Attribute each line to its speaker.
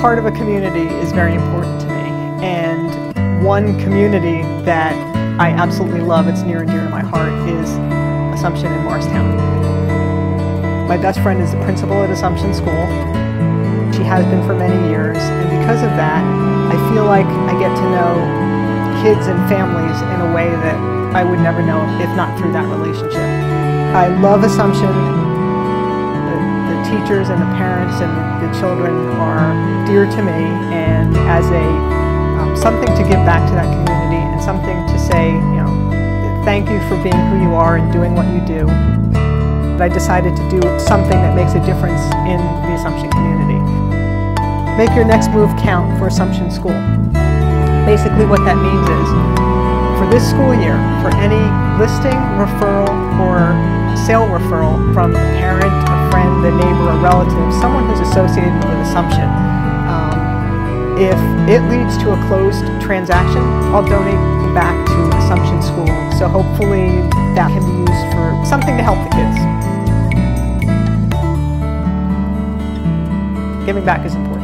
Speaker 1: part of a community is very important to me. And one community that I absolutely love, it's near and dear to my heart, is Assumption in Morristown. My best friend is the principal at Assumption School. She has been for many years, and because of that, I feel like I get to know kids and families in a way that I would never know if not through that relationship. I love Assumption teachers and the parents and the children are dear to me and as a um, something to give back to that community and something to say, you know, thank you for being who you are and doing what you do. But I decided to do something that makes a difference in the Assumption community. Make your next move count for Assumption School. Basically what that means is, for this school year, for any listing, referral, or sale referral from a parent, friend, a neighbor, a relative, someone who's associated with an Assumption. Um, if it leads to a closed transaction, I'll donate back to Assumption School. So hopefully that can be used for something to help the kids. Giving back is important.